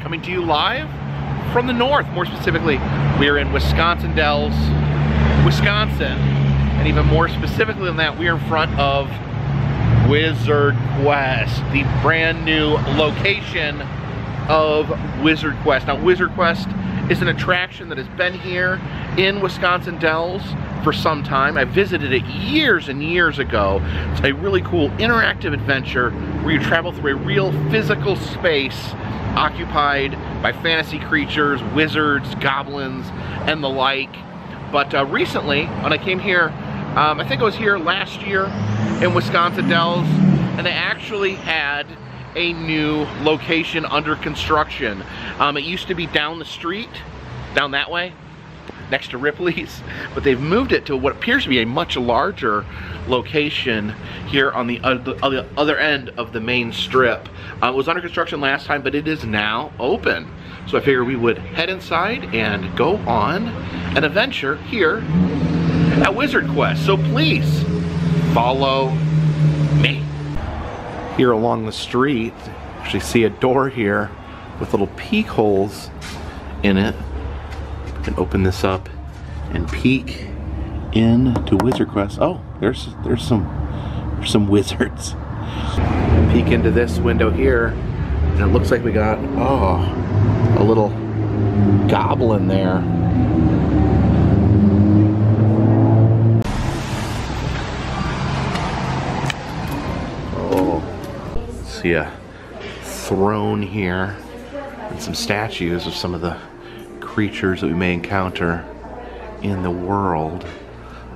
Coming to you live from the north. More specifically, we are in Wisconsin Dells, Wisconsin. And even more specifically than that, we are in front of Wizard Quest, the brand new location of Wizard Quest. Now, Wizard Quest is an attraction that has been here in Wisconsin Dells for some time. I visited it years and years ago. It's a really cool interactive adventure where you travel through a real physical space occupied by fantasy creatures, wizards, goblins, and the like. But uh, recently, when I came here, um, I think I was here last year in Wisconsin Dells, and they actually had a new location under construction. Um, it used to be down the street, down that way, next to Ripley's, but they've moved it to what appears to be a much larger location here on the other, other end of the main strip. Uh, it was under construction last time, but it is now open. So I figured we would head inside and go on an adventure here at Wizard Quest. So please follow me. Here along the street, actually see a door here with little peek holes in it can open this up and peek into Wizard Quest. Oh, there's there's some there's some wizards. Peek into this window here, and it looks like we got oh a little goblin there. Oh, see a throne here and some statues of some of the creatures that we may encounter in the world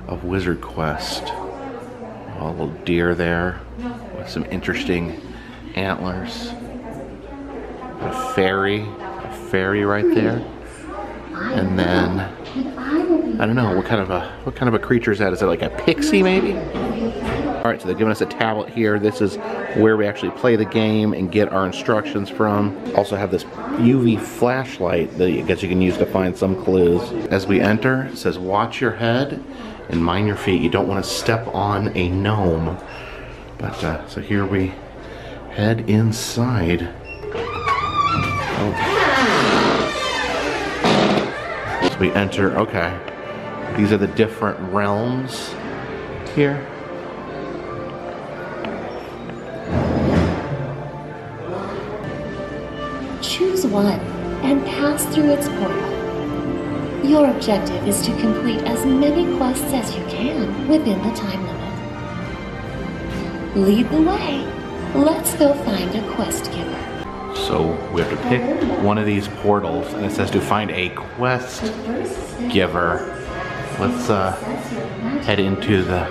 of Wizard Quest. A little deer there with some interesting antlers. A fairy, a fairy right there. And then I don't know what kind of a what kind of a creature is that? Is it like a pixie maybe? All right, so they're giving us a tablet here. This is where we actually play the game and get our instructions from. Also have this UV flashlight that I guess you can use to find some clues. As we enter, it says watch your head and mind your feet. You don't want to step on a gnome. But, uh, so here we head inside. Oh. So we enter, okay. These are the different realms here. And pass through its portal. Your objective is to complete as many quests as you can within the time limit. Lead the way. Let's go find a quest giver. So we have to pick one of these portals and it says to find a quest giver. Let's uh, head into the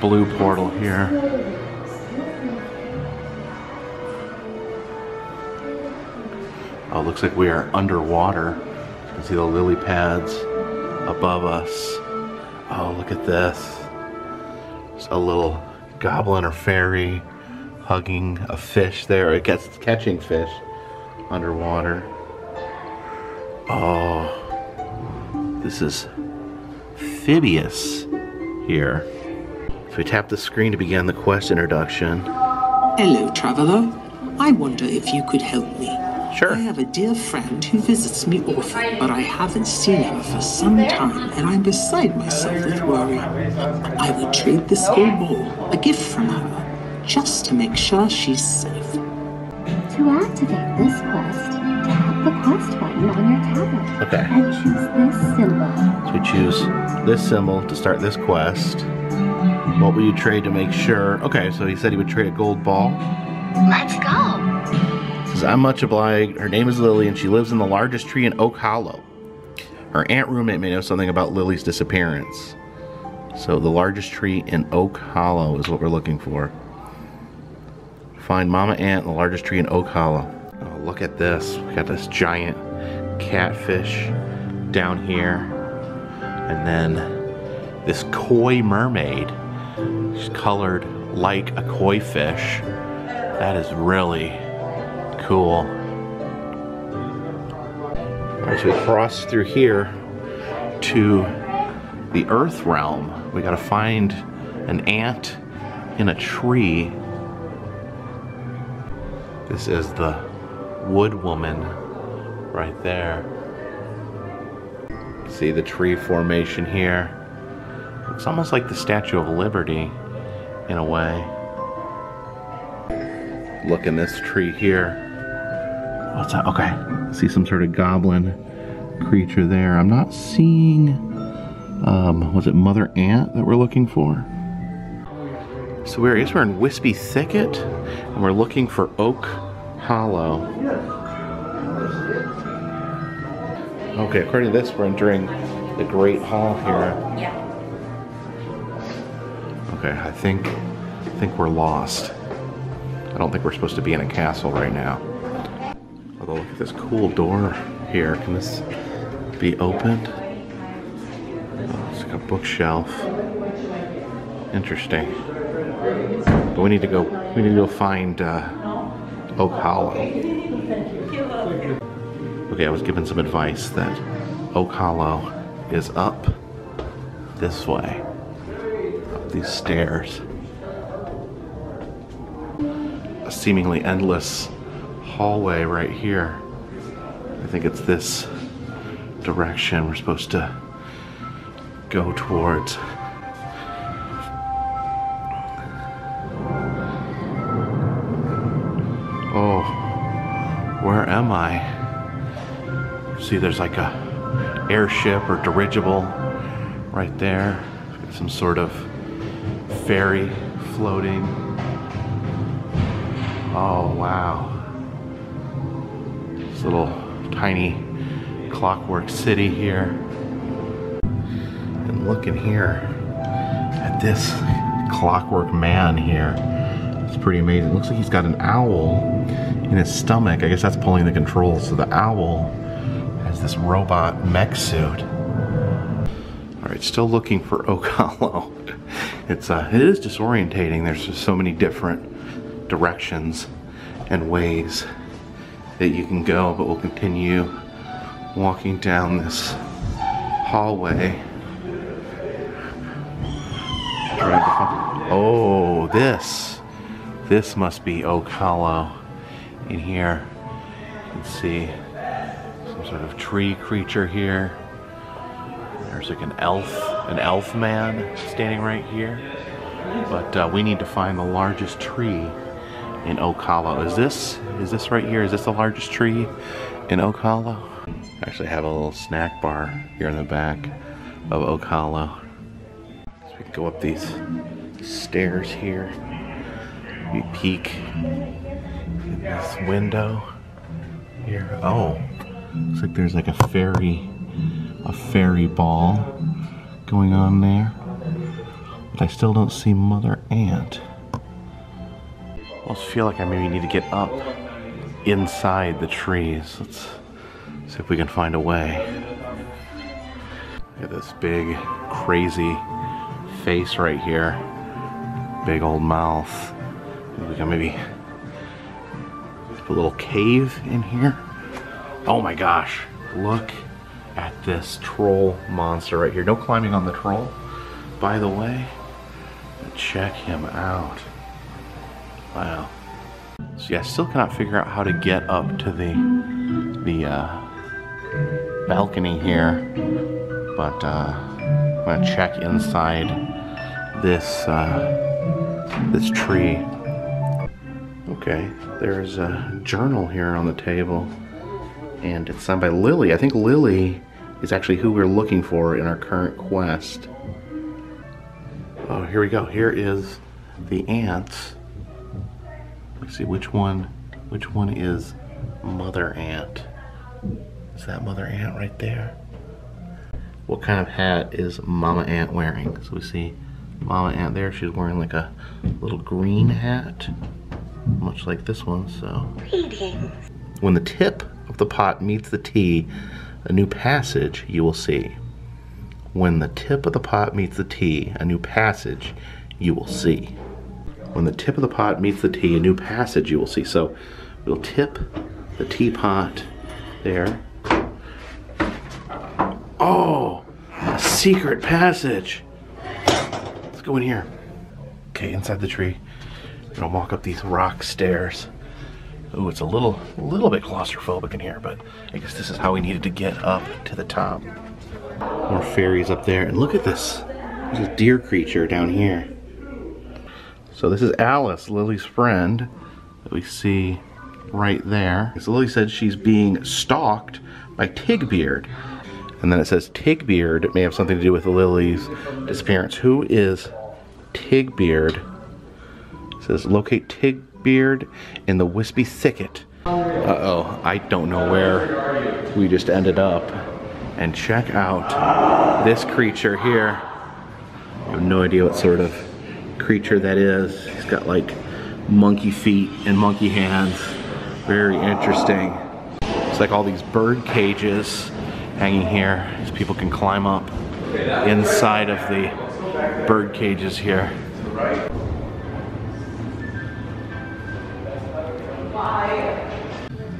blue portal here. Oh, looks like we are underwater. You can see the lily pads above us. Oh, look at this. It's a little goblin or fairy hugging a fish there. It gets catching fish underwater. Oh, this is Phibius here. If we tap the screen to begin the quest introduction. Hello, traveler. I wonder if you could help me. Sure. I have a dear friend who visits me often, but I haven't seen her for some time, and I'm beside myself with worry. I would trade this whole ball, a gift from her, just to make sure she's safe. To activate this quest, tap the quest button on your tablet. Okay. And choose this symbol. So we choose this symbol to start this quest. What will you trade to make sure? Okay, so he said he would trade a gold ball. Let's go. Says, I'm much obliged. Her name is Lily and she lives in the largest tree in Oak Hollow. Her ant roommate may know something about Lily's disappearance. So the largest tree in Oak Hollow is what we're looking for. Find Mama Ant in the largest tree in Oak Hollow. Oh, look at this. We got this giant catfish down here. And then this koi mermaid. She's colored like a koi fish. That is really cool. So we cross through here to the Earth realm. We gotta find an ant in a tree. This is the wood woman right there. See the tree formation here. It's almost like the Statue of Liberty in a way. Look in this tree here. What's that? Okay. See some sort of goblin creature there. I'm not seeing, um, was it Mother Ant that we're looking for? So we're, I guess we're in Wispy Thicket, and we're looking for Oak Hollow. Okay, according to this, we're entering the Great Hall here. Okay, I think, I think we're lost. I don't think we're supposed to be in a castle right now. Although look at this cool door here. Can this be opened? Oh, it's like a bookshelf. Interesting. But we need to go. We need to go find uh, Oak Hollow. Okay, I was given some advice that Oak Hollow is up this way, up these stairs. A seemingly endless hallway right here. I think it's this direction we're supposed to go towards. Oh, where am I? See, there's like a airship or dirigible right there. Some sort of ferry floating. Oh, wow. This little tiny clockwork city here. And look in here at this clockwork man here. It's pretty amazing. looks like he's got an owl in his stomach. I guess that's pulling the controls. So the owl has this robot mech suit. All right, still looking for Oak Hollow. It's uh, it is disorientating. There's just so many different directions and ways that you can go, but we'll continue walking down this hallway. Oh, this. This must be Oak Hollow in here. Can see some sort of tree creature here. There's like an elf, an elf man standing right here. But uh, we need to find the largest tree in Hollow. Is this, is this right here? Is this the largest tree in? I actually have a little snack bar here in the back of Hollow. So we can go up these stairs here. We peek in this window here. Oh, looks like there's like a fairy, a fairy ball going on there. But I still don't see Mother Ant. I almost feel like I maybe need to get up inside the trees. Let's see if we can find a way. Look at this big, crazy face right here. Big old mouth. We can maybe put a little cave in here. Oh my gosh, look at this troll monster right here. No climbing on the troll, by the way. Check him out. Wow. So yeah, I still cannot figure out how to get up to the the uh, balcony here, but uh, I'm gonna check inside this uh, this tree. Okay, there's a journal here on the table, and it's signed by Lily. I think Lily is actually who we're looking for in our current quest. Oh, here we go. Here is the ants. Let's see which one which one is mother ant. Is that mother ant right there? What kind of hat is mama ant wearing? So we see mama ant there. She's wearing like a little green hat, much like this one. So Greetings. when the tip of the pot meets the tea, a new passage you will see. When the tip of the pot meets the tea, a new passage you will see. When the tip of the pot meets the tea, a new passage you will see. So we'll tip the teapot there. Oh, a secret passage. Let's go in here. Okay, inside the tree. We're gonna walk up these rock stairs Ooh, it's a little, a little bit claustrophobic in here, but I guess this is how we needed to get up to the top. More fairies up there, and look at this. There's a deer creature down here. So this is Alice, Lily's friend, that we see right there. So Lily said she's being stalked by Tigbeard. And then it says Tigbeard may have something to do with Lily's disappearance. Who is Tigbeard? It says locate Tigbeard in the wispy thicket. Uh-oh, I don't know where we just ended up. And check out this creature here. I have no idea what sort of creature that is. He's got like monkey feet and monkey hands. Very interesting. It's like all these bird cages hanging here so people can climb up inside of the bird cages here.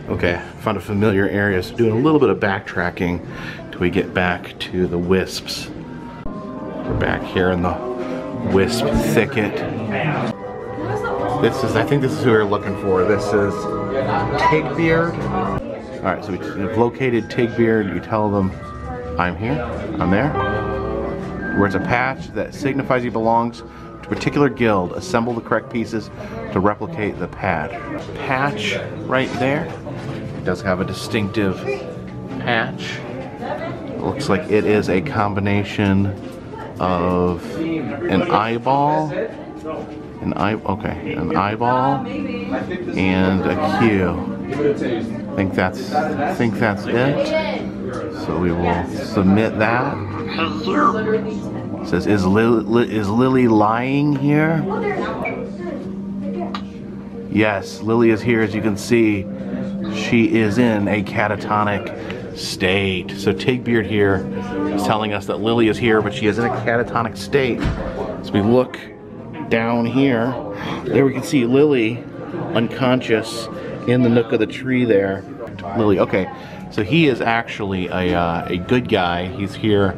Okay, found a familiar area, so doing a little bit of backtracking till we get back to the wisps. We're back here in the wisp thicket. This is, I think this is who we're looking for. This is Tigbeard. All right, so we've located Tigbeard. You tell them, I'm here, I'm there. Where it's a patch that signifies he belongs to a particular guild. Assemble the correct pieces to replicate the patch. Patch right there. It does have a distinctive patch. It looks like it is a combination of an eyeball, an eye, okay, an eyeball, and a Q. I think that's, I think that's it. So we will submit that. Says, is, is Lily lying here? Yes, Lily is here as you can see. She is in a catatonic state. So Tigbeard here is telling us that Lily is here, but she is in a catatonic state. So we look down here, there we can see Lily unconscious in the nook of the tree there. Lily, okay. So he is actually a, uh, a good guy. He's here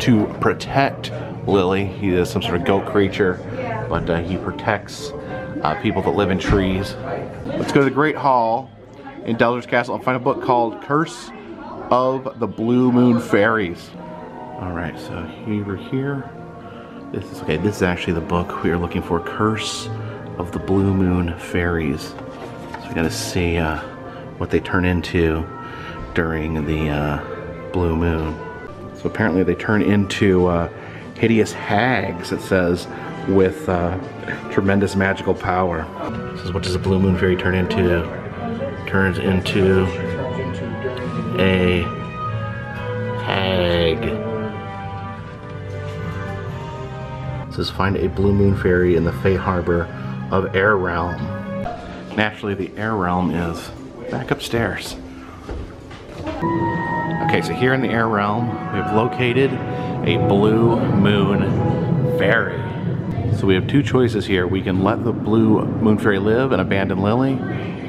to protect Lily. He is some sort of goat creature, but uh, he protects uh, people that live in trees. Let's go to the Great Hall in Delder's Castle and find a book called Curse of the Blue Moon Fairies. All right, so here we're here. This is okay. This is actually the book we are looking for, Curse of the Blue Moon Fairies. So we got to see uh, what they turn into during the uh, blue moon. So apparently they turn into uh, hideous hags. It says with uh, tremendous magical power. This is what does a blue moon fairy turn into? Turns into a hag. It says find a blue moon fairy in the Fey Harbor of Air Realm. Naturally, the Air Realm is back upstairs. Okay, so here in the Air Realm, we've located a blue moon fairy. So we have two choices here. We can let the blue moon fairy live and abandon Lily,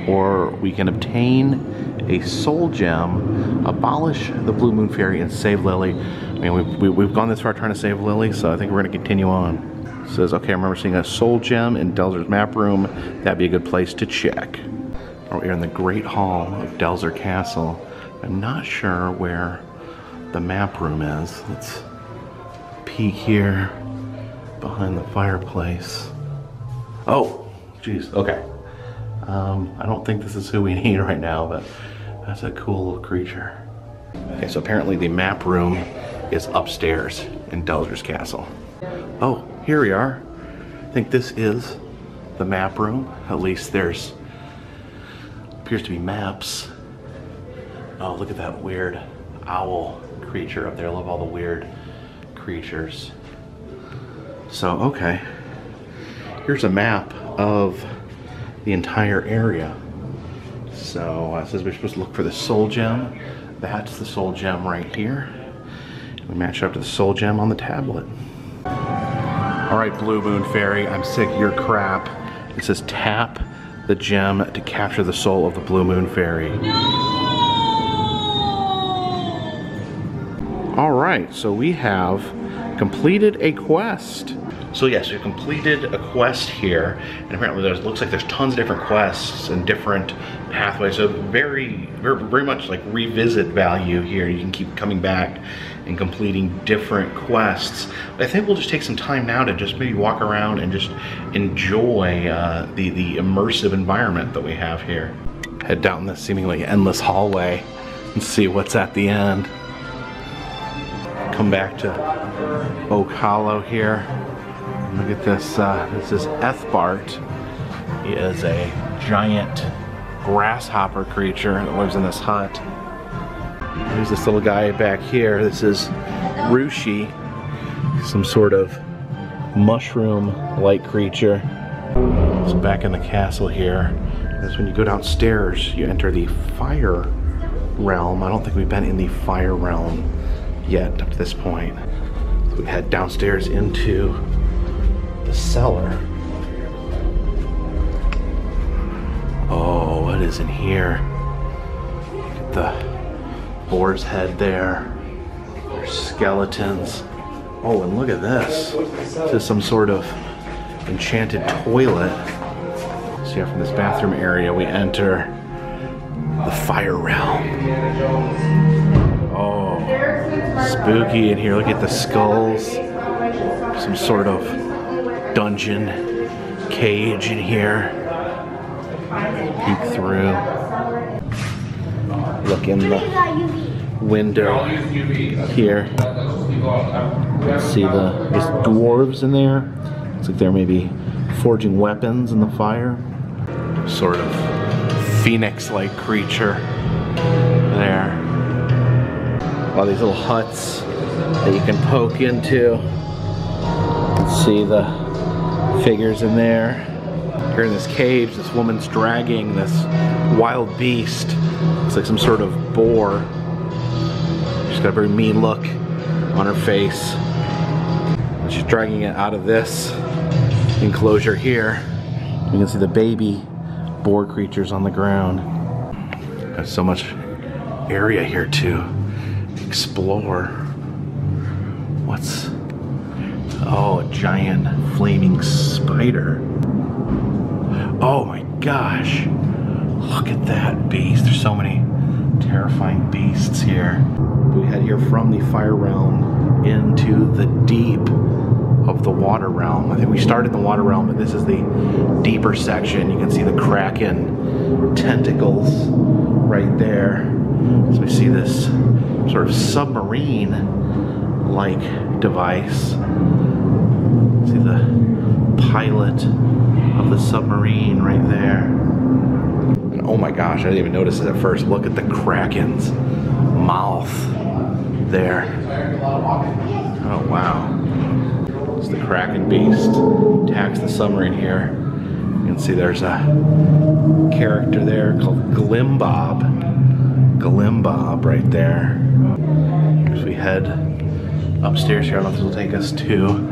or we can obtain a soul gem, abolish the blue moon fairy, and save Lily. I mean, we've, we, have gone this far trying to save Lily, so I think we're gonna continue on. It says, okay, I remember seeing a soul gem in Delzer's map room. That'd be a good place to check. We're in the Great Hall of Delzer Castle. I'm not sure where the map room is. Let's peek here behind the fireplace. Oh, geez, okay. Um, I don't think this is who we need right now, but that's a cool little creature. Okay, so apparently the map room is upstairs in Delger's Castle. Oh, here we are. I think this is the map room. At least there's, appears to be maps. Oh, look at that weird owl creature up there. I love all the weird creatures. So, okay. Here's a map of the entire area. So uh, it says we're supposed to look for the soul gem. That's the soul gem right here. We match it up to the soul gem on the tablet. All right, Blue Moon Fairy, I'm sick of your crap. It says tap the gem to capture the soul of the Blue Moon Fairy. All right, so we have completed a quest. So yes, we completed a quest here, and apparently there's looks like there's tons of different quests and different pathways. So very, very, very much like revisit value here. You can keep coming back and completing different quests. I think we'll just take some time now to just maybe walk around and just enjoy uh, the the immersive environment that we have here. Head down this seemingly endless hallway and see what's at the end. Come back to Oak Hollow here. Look at this. Uh, this is Ethbart. He is a giant grasshopper creature that lives in this hut. There's this little guy back here. This is Rushi, some sort of mushroom-like creature. So back in the castle here, is when you go downstairs, you enter the fire realm. I don't think we've been in the fire realm yet up to this point. So we head downstairs into the cellar. Oh, what is in here? Look at the boar's head there. There's skeletons. Oh, and look at this. This is some sort of enchanted toilet. So yeah, from this bathroom area, we enter the fire realm. Oh, spooky in here. Look at the skulls. Some sort of dungeon cage in here. Peek through. Look in the window here. See the there's dwarves in there. Looks like they're maybe forging weapons in the fire. Sort of phoenix-like creature there. All these little huts that you can poke into. See the figures in there. Here in this cage, this woman's dragging this wild beast. It's like some sort of boar. She's got a very mean look on her face. She's dragging it out of this enclosure here. You can see the baby boar creatures on the ground. Got so much area here to explore. What's Oh, a giant flaming spider. Oh my gosh. Look at that beast. There's so many terrifying beasts here. We head here from the fire realm into the deep of the water realm. I think we started in the water realm, but this is the deeper section. You can see the kraken tentacles right there. So we see this sort of submarine like device. See the pilot of the submarine right there. And oh my gosh, I didn't even notice it at first. Look at the Kraken's mouth there. Oh wow. It's the Kraken beast. Attacks the submarine here. You can see there's a character there called Glimbob. Glimbob right there. As we head upstairs here, I don't know if this will take us to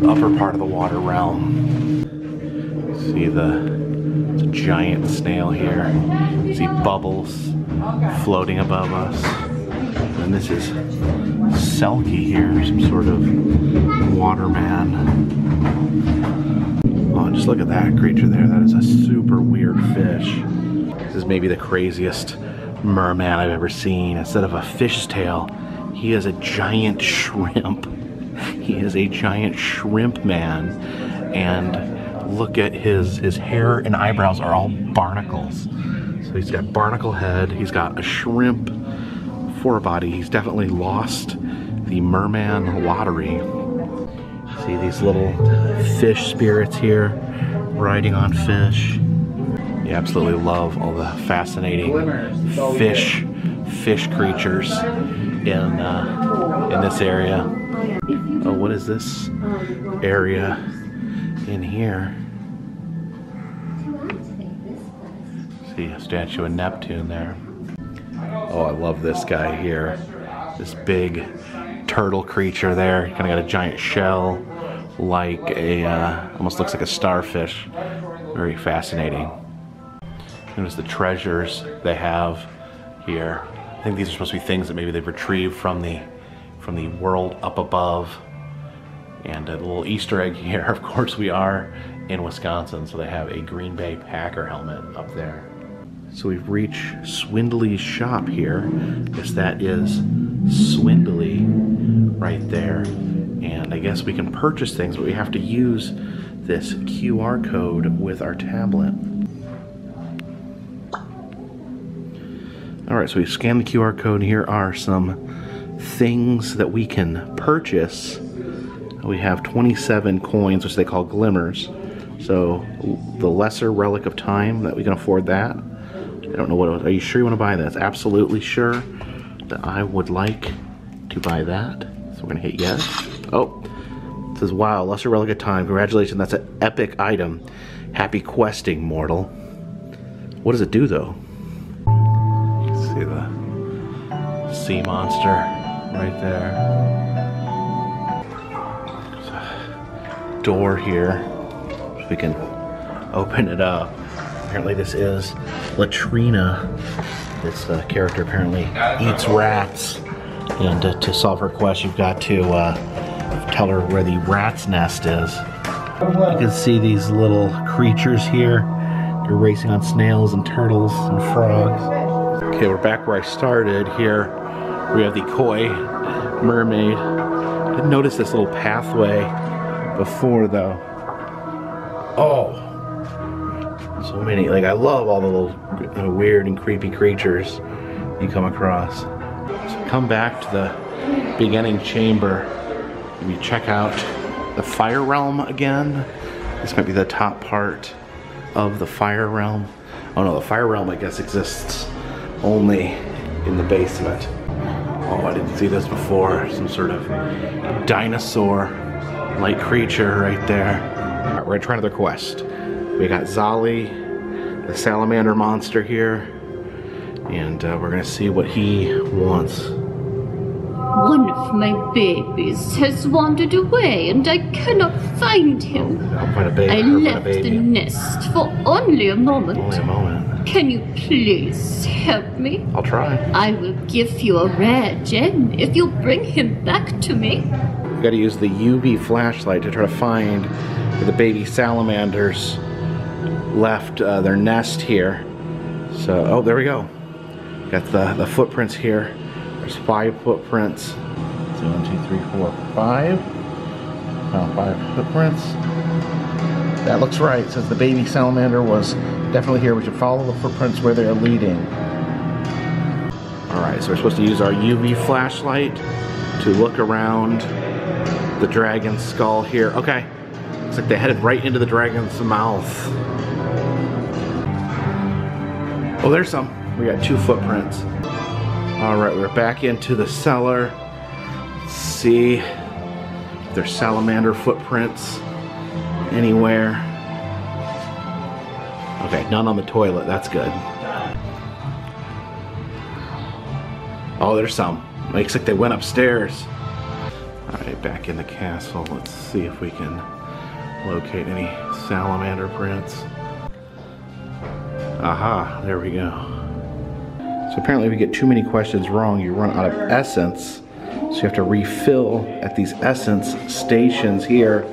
the upper part of the water realm. See the giant snail here. See bubbles floating above us. And this is Selkie here, some sort of waterman. Oh, just look at that creature there. That is a super weird fish. This is maybe the craziest merman I've ever seen. Instead of a fish tail, he is a giant shrimp. He is a giant shrimp man. And look at his, his hair and eyebrows are all barnacles. So he's got barnacle head, he's got a shrimp forebody. He's definitely lost the merman lottery. See these little fish spirits here riding on fish. You absolutely love all the fascinating fish fish creatures in uh, in this area. Is this area in here? See a statue of Neptune there. Oh, I love this guy here. This big turtle creature there. Kind of got a giant shell, like a, uh, almost looks like a starfish. Very fascinating. Notice the treasures they have here. I think these are supposed to be things that maybe they've retrieved from the from the world up above. And a little Easter egg here, of course we are in Wisconsin, so they have a Green Bay Packer helmet up there. So we've reached Swindley's shop here. Guess that is Swindley right there. And I guess we can purchase things, but we have to use this QR code with our tablet. All right, so we scan the QR code. Here are some things that we can purchase. We have 27 coins, which they call glimmers. So the lesser relic of time that we can afford that. I don't know what, are you sure you want to buy that? Absolutely sure that I would like to buy that. So we're gonna hit yes. Oh, it says, wow, lesser relic of time. Congratulations, that's an epic item. Happy questing, mortal. What does it do though? See the sea monster right there. Door here. We can open it up. Apparently this is Latrina. This uh, character apparently eats rats. And uh, to solve her quest, you've got to uh, tell her where the rat's nest is. You can see these little creatures here. They're racing on snails and turtles and frogs. Okay, we're back where I started. Here we have the koi mermaid. I didn't notice this little pathway before though. Oh, so many. Like I love all the little uh, weird and creepy creatures you come across. So come back to the beginning chamber. We check out the fire realm again. This might be the top part of the fire realm. Oh no, the fire realm I guess exists only in the basement. Oh, I didn't see this before. Some sort of dinosaur-like creature right there. All right, we're gonna try another quest. We got Zali, the salamander monster here, and uh, we're gonna see what he wants. One of my babies has wandered away and I cannot find him. I'll find a baby. I or find a left the nest for only a moment. Only a moment. Can you please help me? I'll try. I will give you a rare gem if you'll bring him back to me. We gotta use the UV flashlight to try to find where the baby salamanders left uh, their nest here. So, oh, there we go. Got the, the footprints here. There's five footprints. So one, two, three, four, five. Found five footprints. That looks right. It says the baby salamander was definitely here. We should follow the footprints where they are leading. All right, so we're supposed to use our UV flashlight to look around the dragon's skull here. Okay, looks like they headed right into the dragon's mouth. Oh, there's some. We got two footprints. All right, we're back into the cellar. Let's see if there's salamander footprints anywhere. Okay, none on the toilet. That's good. Oh, there's some. Looks like they went upstairs. Back in the castle. Let's see if we can locate any salamander prints. Aha, there we go. So apparently if you get too many questions wrong, you run out of essence. So you have to refill at these essence stations here.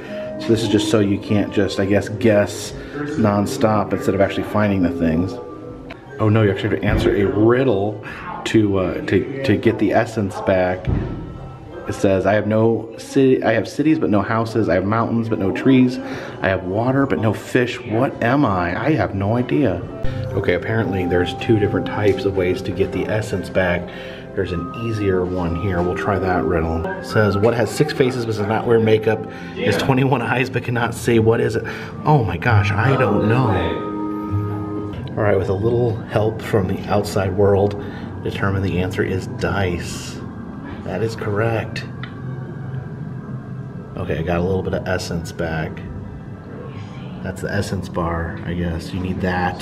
So this is just so you can't just, I guess, guess nonstop instead of actually finding the things. Oh no, you actually have to answer a riddle to uh, to to get the essence back. It says, "I have no city. I have cities, but no houses. I have mountains, but no trees. I have water, but no fish. What am I? I have no idea." Okay, apparently there's two different types of ways to get the essence back. There's an easier one here. We'll try that riddle. It says, "What has six faces but does not wear makeup? Has 21 eyes but cannot see. What is it?" Oh my gosh, I don't know. All right, with a little help from the outside world, determine the answer is dice. That is correct. Okay, I got a little bit of essence back. That's the essence bar, I guess. You need that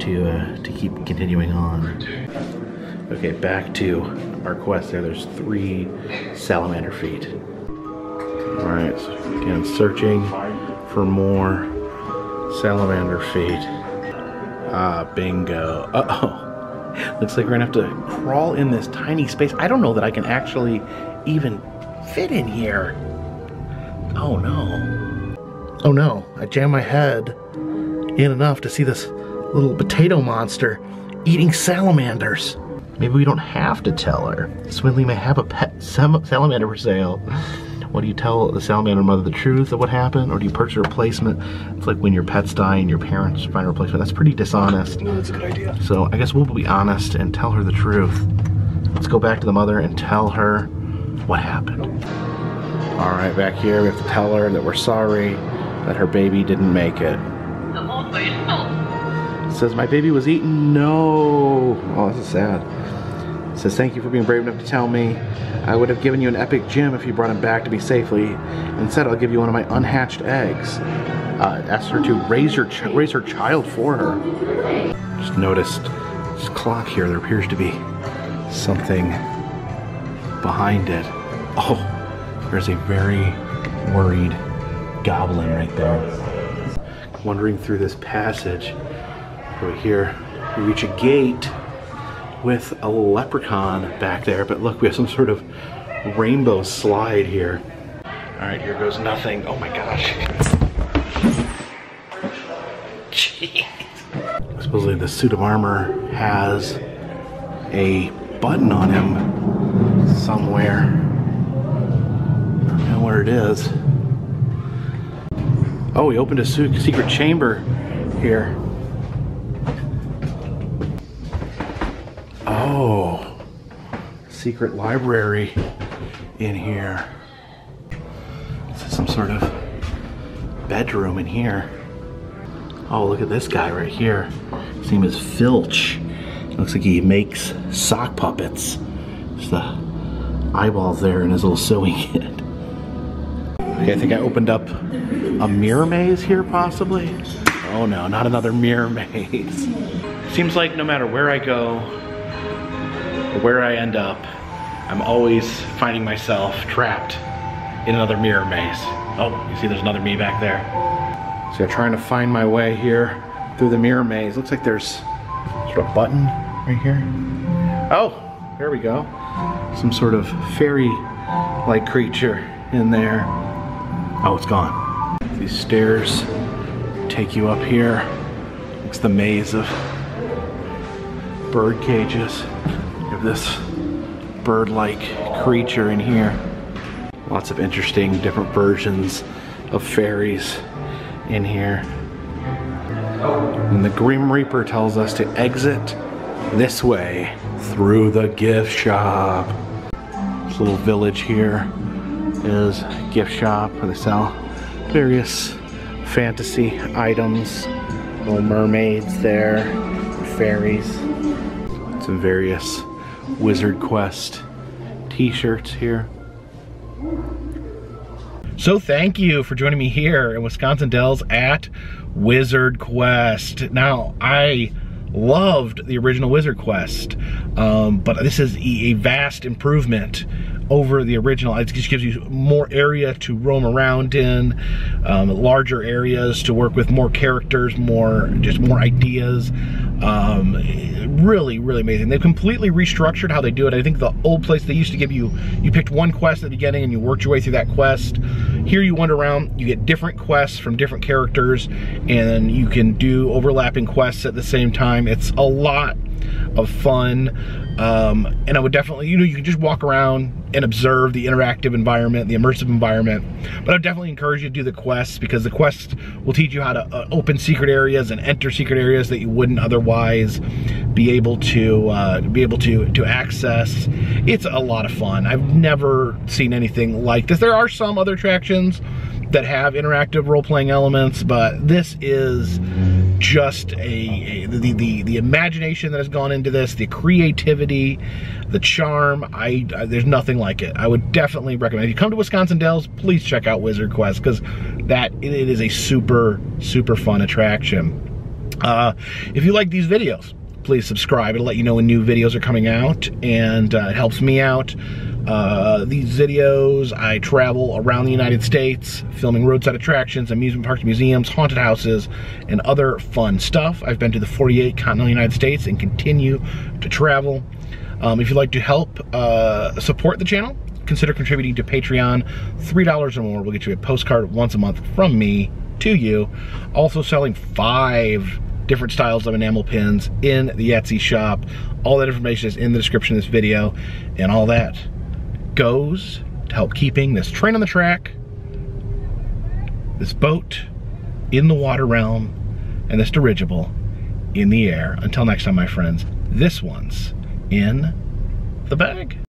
to uh, to keep continuing on. Okay, back to our quest there. There's three salamander feet. All right, so again, searching for more salamander feet. Ah, bingo. Uh-oh. Looks like we're gonna have to crawl in this tiny space. I don't know that I can actually even fit in here. Oh no. Oh no, I jammed my head in enough to see this little potato monster eating salamanders. Maybe we don't have to tell her. Swindley may have a pet salamander for sale. What do you tell the salamander mother the truth of what happened, or do you purchase a replacement? It's like when your pets die and your parents find a replacement. That's pretty dishonest. No, that's a good idea. So I guess we'll be honest and tell her the truth. Let's go back to the mother and tell her what happened. All right, back here we have to tell her that we're sorry that her baby didn't make it. Says my baby was eaten. No. Oh, this is sad. Says thank you for being brave enough to tell me. I would have given you an epic gem if you brought him back to me safely. Instead, I'll give you one of my unhatched eggs. Uh, asked her to raise her raise her child for her. Just noticed this clock here. There appears to be something behind it. Oh, there's a very worried goblin right there. Wandering through this passage, over here, we reach a gate with a leprechaun back there, but look, we have some sort of rainbow slide here. All right, here goes nothing. Oh my gosh. Jeez. Supposedly the suit of armor has a button on him somewhere. I don't know where it is. Oh, he opened a secret chamber here. Oh, secret library in here. This is some sort of bedroom in here. Oh, look at this guy right here. His name is Filch. Looks like he makes sock puppets. There's the eyeballs there in his little sewing kit. Okay, I think I opened up a mirror maze here, possibly. Oh no, not another mirror maze. Seems like no matter where I go, where I end up, I'm always finding myself trapped in another mirror maze. Oh, you see there's another me back there. So I'm trying to find my way here through the mirror maze. Looks like there's sort of button right here. Oh, there we go. Some sort of fairy-like creature in there. Oh, it's gone. These stairs take you up here. It's the maze of bird cages. This bird-like creature in here. Lots of interesting different versions of fairies in here. And the Grim Reaper tells us to exit this way through the gift shop. This little village here is gift shop where they sell various fantasy items. Little mermaids there, fairies. Some various Wizard Quest t-shirts here. So thank you for joining me here in Wisconsin Dells at Wizard Quest. Now, I loved the original Wizard Quest, um, but this is a vast improvement over the original. It just gives you more area to roam around in, um, larger areas to work with more characters, more just more ideas. Um, really, really amazing. They've completely restructured how they do it. I think the old place they used to give you, you picked one quest at the beginning and you worked your way through that quest. Here you wander around, you get different quests from different characters and you can do overlapping quests at the same time. It's a lot of fun. Um, and I would definitely, you know, you can just walk around and observe the interactive environment, the immersive environment. But I would definitely encourage you to do the quests because the quests will teach you how to uh, open secret areas and enter secret areas that you wouldn't otherwise be able to uh, be able to to access. It's a lot of fun. I've never seen anything like this. There are some other attractions that have interactive role-playing elements, but this is just a, a, the, the the imagination that has gone into this, the creativity, the charm. I, I, there's nothing like it. I would definitely recommend. If you come to Wisconsin Dells, please check out Wizard Quest because that it, it is a super super fun attraction. Uh, if you like these videos, please subscribe. It'll let you know when new videos are coming out, and uh, it helps me out. Uh, these videos, I travel around the United States, filming roadside attractions, amusement parks, museums, haunted houses, and other fun stuff. I've been to the 48 continental United States and continue to travel. Um, if you'd like to help uh, support the channel, consider contributing to Patreon. $3 or more will get you a postcard once a month from me to you. Also selling five different styles of enamel pins in the Etsy shop. All that information is in the description of this video. And all that goes to help keeping this train on the track, this boat in the water realm, and this dirigible in the air. Until next time, my friends, this one's in the bag.